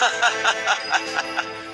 Ha ha ha ha ha ha!